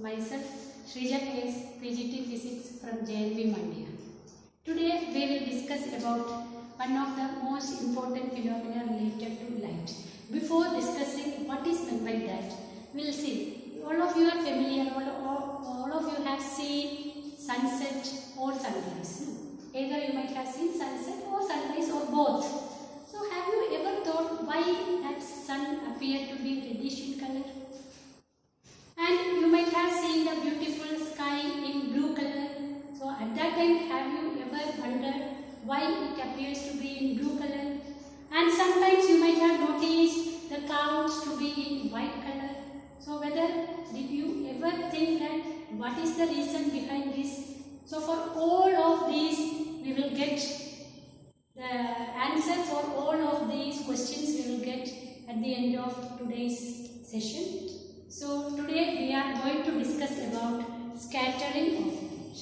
Myself, Shrija K.S., PGT Physics from JNV Mandya. Today we will discuss about one of the most important phenomena related to light. Before discussing what is meant by that, we will see. All of you are familiar, all, all, all of you have seen sunset or sunrise. Either you might have seen sunset or sunrise or both. So have you ever thought why that sun appeared to be reddish in color? And you might have seen the beautiful sky in blue color. So at that time, have you ever wondered why it appears to be in blue color? And sometimes you might have noticed the clouds to be in white color. So whether did you ever think that what is the reason behind this? So for all of these, we will get the answer for all of these questions we will get at the end of today's session. So today we are going to discuss about scattering of light.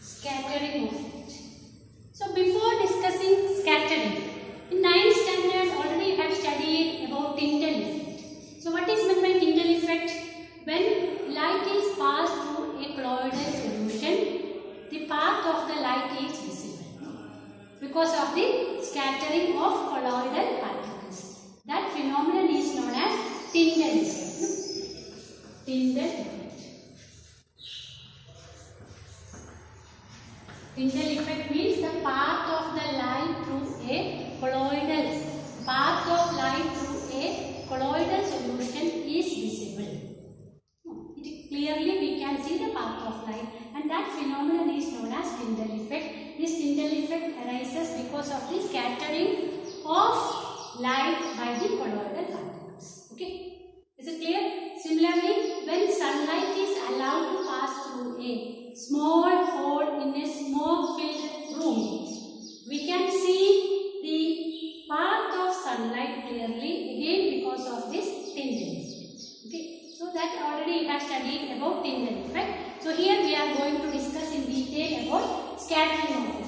Scattering of light. So before discussing scattering, in 9th standard already you have studied about Tyndall effect. So what is meant by Tyndall effect? When light is passed through a colloidal solution, the path of the light is visible because of the scattering of colloidal particles. That phenomenon is known as Tyndall effect. Hmm? Tyndall effect. Tyndall effect means the path of the light through a colloidal path of light through a colloidal solution is visible. No, It clearly we can see the path of light and that phenomenon is known as Tyndall effect. This Tyndall effect arises because of the scattering of light by the colloidal particles. Okay, is it clear? Similarly, when sunlight is allowed to pass through a small hole in a smoke-filled room, we can see the path of sunlight clearly again because of this Tyndall effect. Okay, so that already you have studied about Tyndall effect. So here we are going to discuss in detail about scattering of.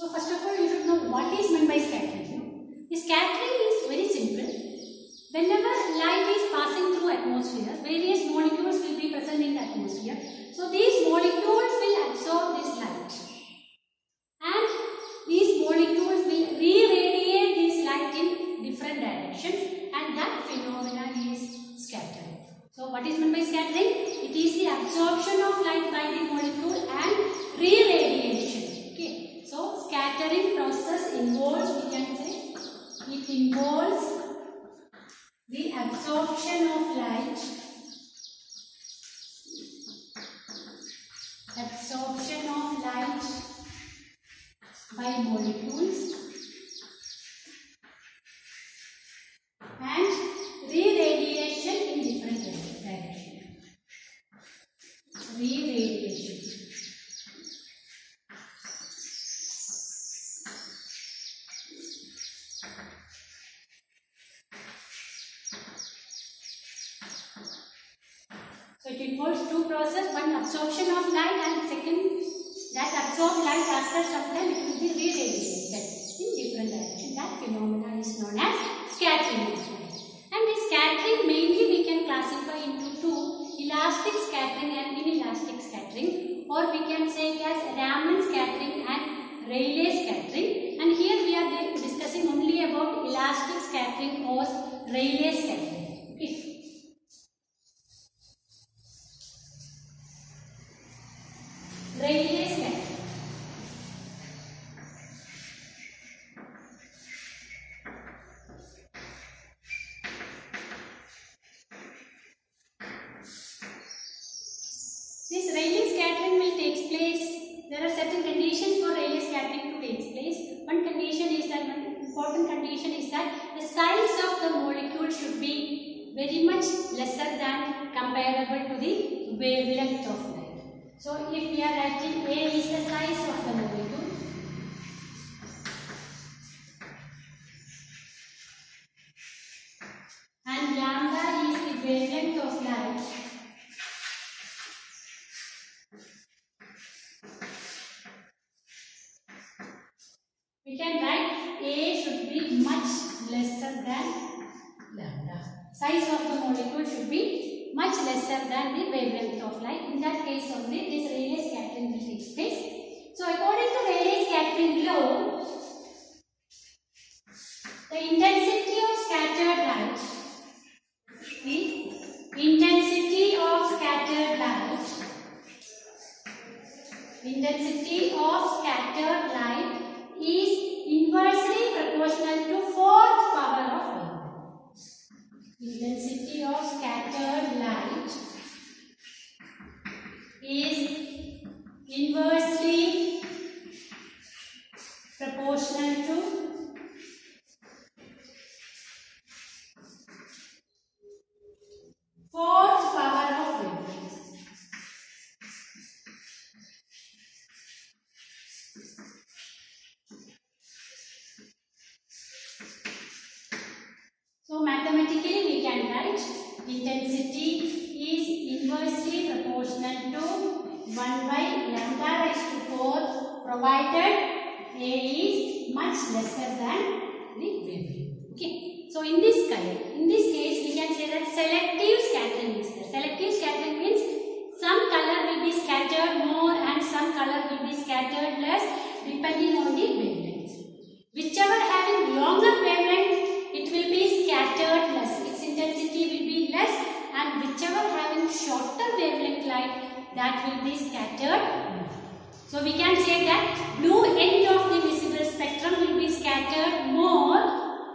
So first of all, you should know what is meant by scattering. The scattering is very simple. Whenever light is passing through atmosphere, various molecules will be present in the atmosphere. So these molecules 5 molecules elastic scattering and inelastic scattering or we can say it as Raman scattering and Rayleigh scattering. And here we are discussing only about elastic scattering or Rayleigh scattering. Okay. Rayleigh scattering. This Rayleigh scattering will take place. There are certain conditions for Rayleigh scattering to take place. One condition is that one important condition is that the size of the molecule should be very much lesser than comparable to the wavelength of light. So if we are writing A is the size of the molecule. Size of the molecule should be much lesser than the wavelength of light. In that case only this Rayleigh scattering will take place. So according to Rayleigh scattering law, the intensity of scattered light, the intensity of scattered light, intensity of scattered light is inversely proportional to fourth power of wavelength. Intensity of scattered light is inversely proportional to fourth power of wavelength. So mathematically we can write intensity is inversely proportional to 1 by lambda raised to 4 provided A is much lesser than the wavelength. Okay. So in this case, in this case we can say that selective scattering is there. Selective scattering means some color will be scattered more and some color will be scattered less depending on the wavelength. Whichever having longer wavelength it will be scattered less. Its intensity will be less whichever having shorter wavelength light that will be scattered. So we can say that blue end of the visible spectrum will be scattered more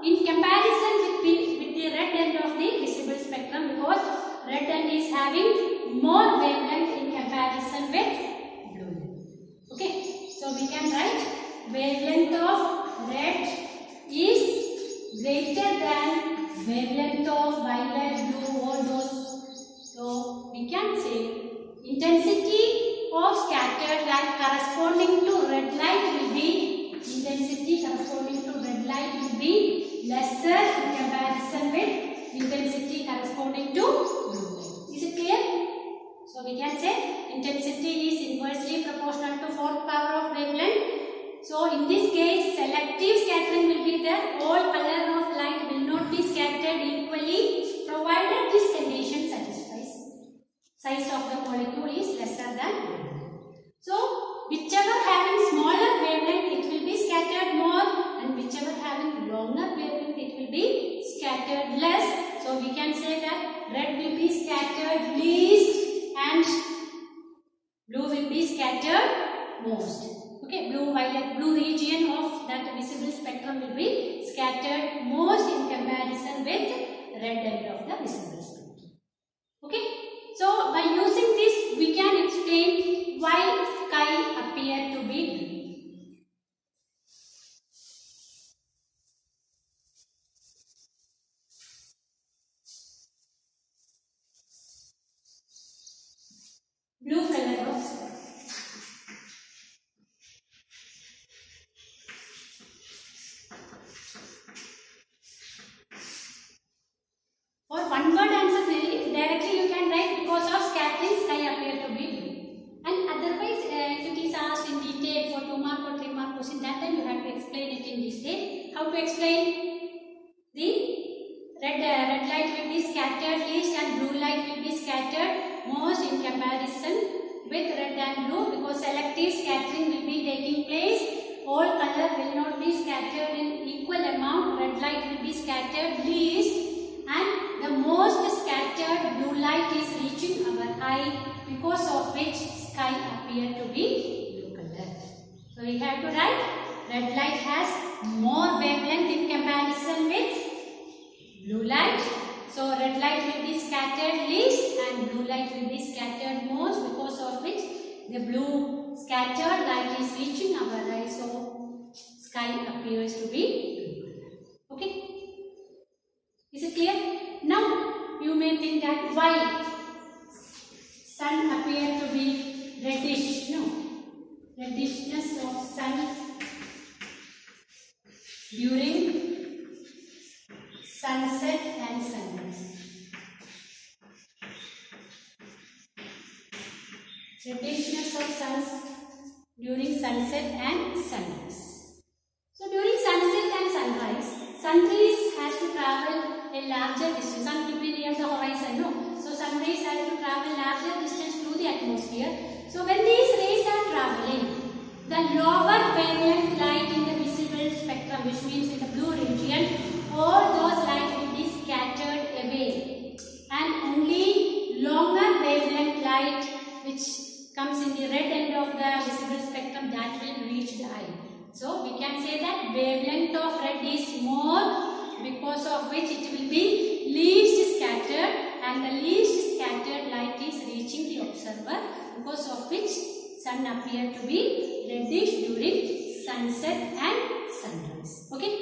in comparison with the, with the red end of the visible spectrum because red end is having more wavelength in comparison with blue. Okay, so we can write wavelength of red is greater than wavelength of violet, blue, all those. So we can say intensity of scattered light corresponding to red light will be intensity corresponding to red light will be lesser in comparison with intensity corresponding to blue light. Is it clear? So we can say intensity is inversely proportional to fourth power of wavelength. So in this case selective scattering will be there. All color of light will not be scattered equally provided this condition satisfies. Size of the molecule is lesser than. So whichever having smaller wavelength it will be scattered more and whichever having longer wavelength it will be scattered less. So we can say that red will be scattered least and blue will be scattered most. Okay, blue, violet, blue region of that visible spectrum will be scattered most in comparison with red end of the visible spectrum. By using this we can explain why sky appear to be blue. Color of sky. For one word answer directly you can write because of scattering sky appear to be blue. And otherwise uh, if it is asked in detail for two mark or three mark question that time you have to explain it in detail. How to explain? The red, uh, red light will be scattered least and blue light will be scattered most in comparison with red and blue because selective scattering will be taking place. All color will not be scattered in equal amount. Red light will be scattered least and the most scattered blue light is reaching our eye because of which sky appear to be blue color. So we have to write red light has more wavelength in comparison with blue light. So red light will be scattered least and blue light will be scattered most because of which the blue scattered light is reaching our eye. So sky appears to be blue color. Okay. Is it clear? Now you may think that why sun appear to be reddish? No. Reddishness of sun during sunset and sunrise. Reddishness of suns during sunset and sunrise. So during sunset and sunrise, sun rays has to travel larger distance. Sun will be near the horizon, no? So sun rays have to travel larger distance through the atmosphere. So when these rays are traveling, the lower wavelength light in the visible spectrum, which means in the blue region, all those light will be scattered away. And only longer wavelength light, which comes in the red end of the visible spectrum, that will reach the eye. So we can say that wavelength of red is more because of which it will be least scattered and the least scattered light is reaching the observer because of which sun appear to be reddish during sunset and sunrise. Okay.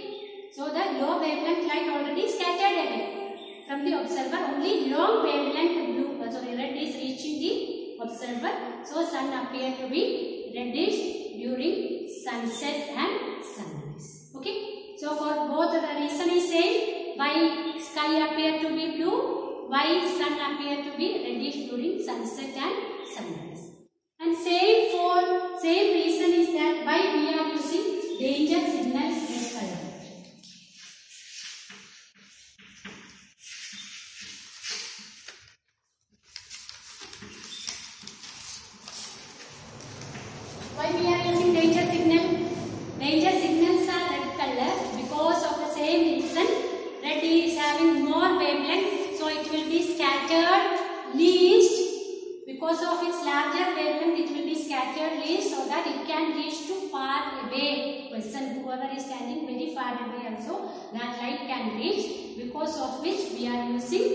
So the low wavelength light already scattered away from the observer. Only long wavelength blue, uh, sorry, red is reaching the observer. So sun appear to be reddish during sunset and sunrise. Okay. So for both the reason is same. Why sky appear to be blue? Why sun appear to be reddish during sunset and sunrise? And same for same reason is that why we are using danger signals red color. Why we are using danger signal? Danger signals are red color because of the same reason. Red is having more wavelength, so it will be scattered least. Because of its larger wavelength, it will be scattered least so that it can reach to far away person. Whoever is very also, that light can reach. Because of which we are using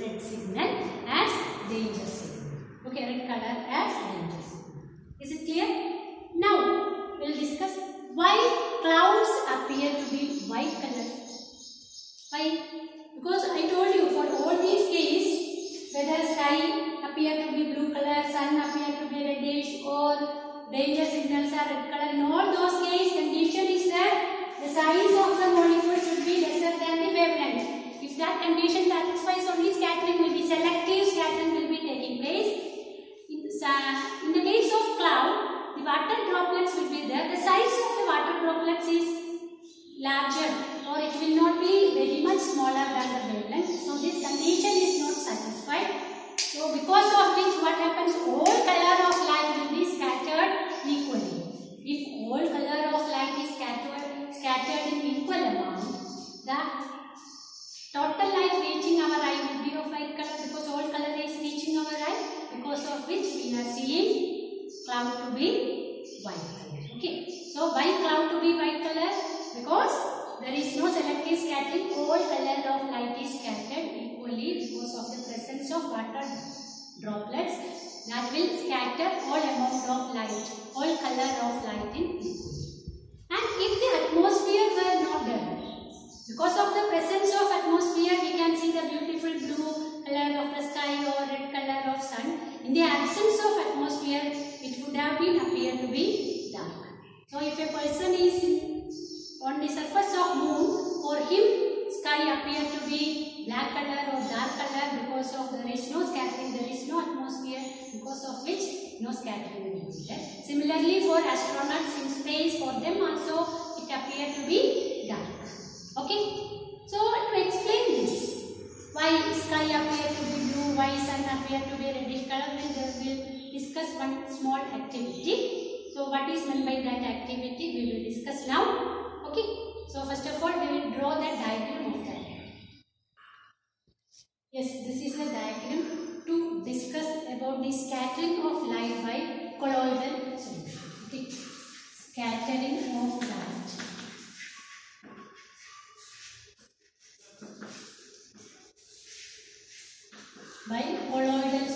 red signal as danger signal. Okay, red color as danger signal. Is it clear? Now, we'll discuss why clouds appear to be white color. Why? Because I told you for all these cases, whether sky appear to be blue color, sun appear to be reddish or danger signals are red color. In all those cases, condition is that the size of the molecule should be lesser than the wavelength. If that condition satisfies, only scattering will be selective scattering will be taking place. In, the case of cloud, the water droplets will be there. The size of the water droplets is larger or it will not be very much smaller than the wavelength. So this condition is not satisfied. So because of which what happens all color of light will be scattered equally. If all color of light is scattered, scattered in equal amount, the total light reaching our eye will be of white color because all color is reaching our eye because of which we are seeing cloud to be white color. Okay. So why cloud to be white color? Because there is no selective scattering. All color of light is scattered equally because of the presence of water droplets that will scatter all amount of light, all color of light in equally. And if the atmosphere were not there, because of the presence of atmosphere, we can see the beautiful blue color of the sky or red color of sun. In the absence of atmosphere, it would have been appear to be dark. So if a person is on the surface of moon, for him sky appear to be black color or dark color because of there is no scattering, there is no atmosphere because of which no scattering will be there. Similarly for astronauts in space, for them also what is meant by that activity we will discuss now. Okay. So first of all we will draw the diagram of that. Yes, this is the diagram to discuss about the scattering of light by colloidal solution. Okay. Scattering of light. by colloidal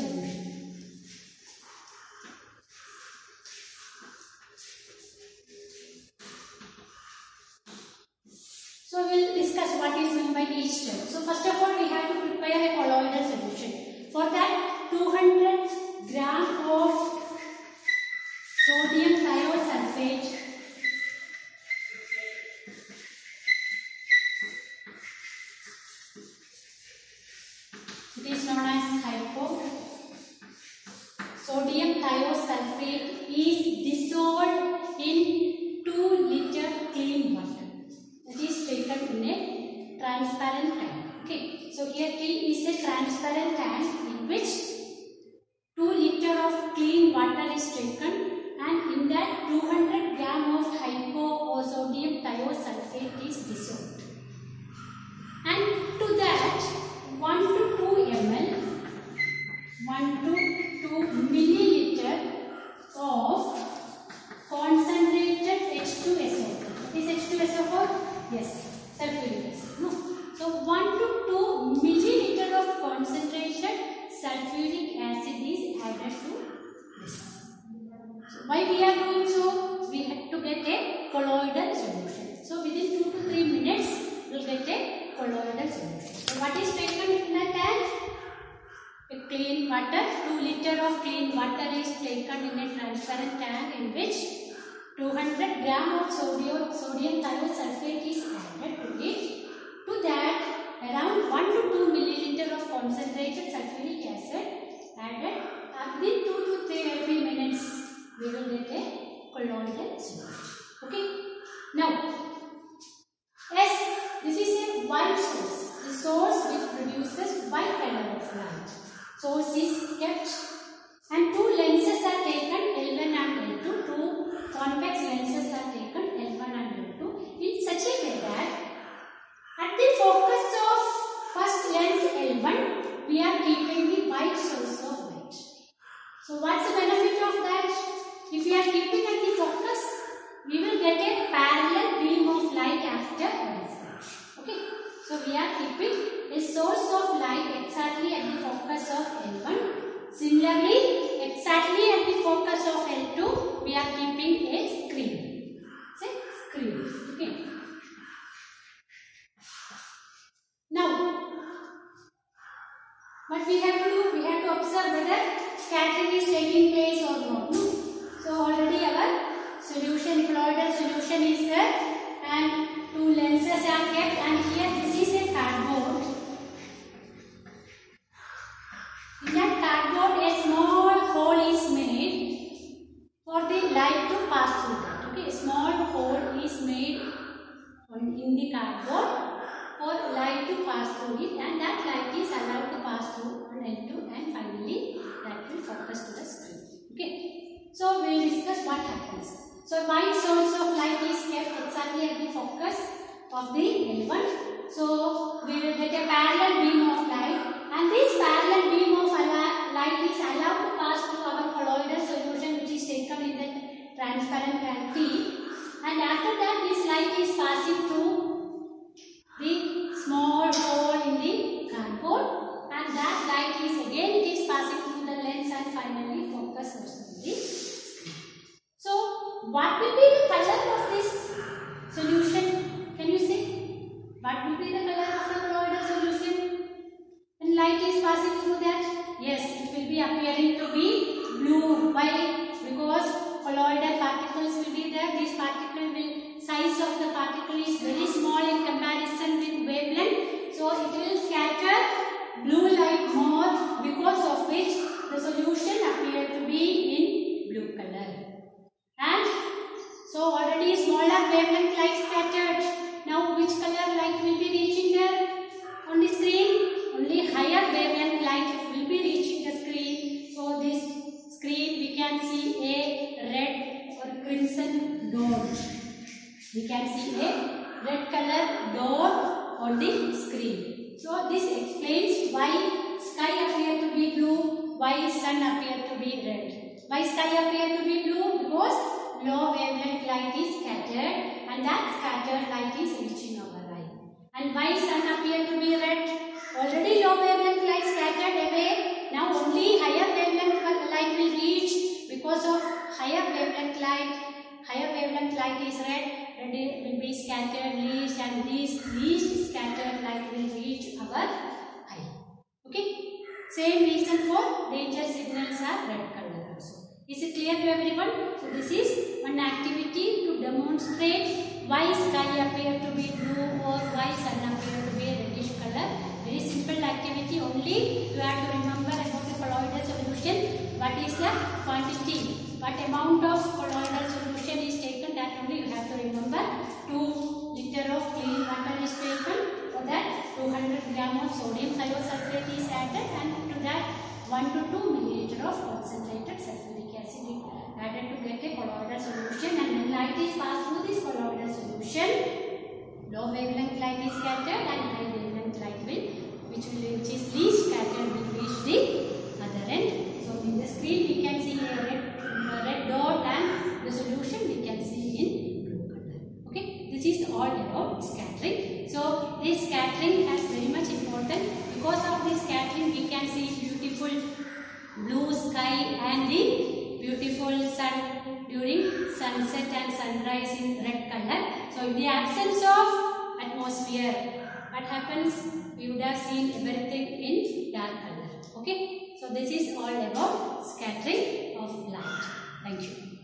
what is meant by each step. So first of all we have to prepare a colloidal solution. For that 200 gram of sodium thiosulfate transparent tank. Okay, so here T is a transparent tank in which 2 liter of clean water is taken and in that 200 gram of hypo sodium thiosulfate is dissolved. And to that 1 to 2 ml, 1 to 2 milliliter of concentrated H2SO. Is H2SO4? Yes, sulfuric concentration sulfuric acid is added to this. So why we are doing so? We have to get a colloidal solution. So within 2 to 3 minutes, we will get a colloidal solution. So what is taken in the tank? A clean water, 2 liter of clean water is taken in a transparent tank in which 200 gram of sodium, sodium thiosulfate is added concentrated sulfuric acid added. Within 2 to 3, 3 minutes, we will get a colloidal solution. Okay. Now, yes, this is a white source. The source which produces white color of light. Source is kept what we have to do? We have to observe whether scattering is taking place or not. No? So already our solution, colloidal solution is there and two lenses are kept and here this is a cardboard. In that cardboard a small hole is made for the light to pass through that. Okay, a small hole is made in the cardboard for light to pass through it and that light is allowed to pass through on L2 and finally that will focus to the screen. Okay, so we will discuss what happens. So my source of light is kept exactly at the focus of the L1. So we will get a parallel beam of light and this parallel beam of light is allowed to pass through our colloidal solution which is taken in the transparent T and after that this light is passing through the small hole in the cardboard and that light is again it is passing through the lens and finally focuses on the screen. So what will be the color of this solution? Can you say? What will be the color of the colloidal solution? When light is passing through that? Yes, it will be appearing to be blue. Why? Because colloidal particles will be there. These particles will, size of the particle is very small in comparison with wavelength. So it will scatter blue light more because of which the solution appear to be in blue color. And so already smaller wavelength light scattered. Now which color light will be reaching there on the screen? Only higher wavelength light will be reaching the screen. So this screen we can see a red or crimson dot. We can see a red color dot on the screen. So this explains why sky appear to be blue, why sun appear to be red. Why sky appear to be blue? Because low wavelength light is scattered and that scattered light is reaching our eye. And why sun appear to be red? Already low wavelength light scattered away. Now only higher wavelength light will reach because of higher wavelength light. Higher wavelength light is red. Red will be scattered least and this least scattered light will reach our eye. Okay. Same reason for danger signals are red color also. Is it clear to everyone? So this is one activity to demonstrate why sky appear to be blue or why sun appear to be reddish color. Very simple activity only you have to remember about the colloidal solution. What is the quantity? What amount of colloidal solution is taken that only you have 2 liter of clean water is taken. For that 200 gram of sodium thiosulfate is added and to that 1 to 2 milliliter of concentrated sulfuric acid is added to get a colloidal solution and when light is passed through this colloidal solution, low wavelength light is scattered and high wavelength light will which will which is least scattered will reach the other end. So in the screen we can see a red, a red dot and the solution we can see in blue color. Okay, this is all about scattering. Sky and the beautiful sun during sunset and sunrise in red color. So in the absence of atmosphere, what happens? We would have seen everything in dark color. Okay. So this is all about scattering of light. Thank you.